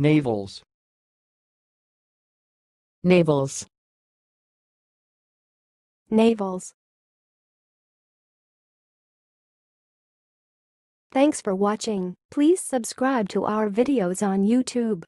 Navels. Navels. Navels. Thanks for watching. Please subscribe to our videos on YouTube.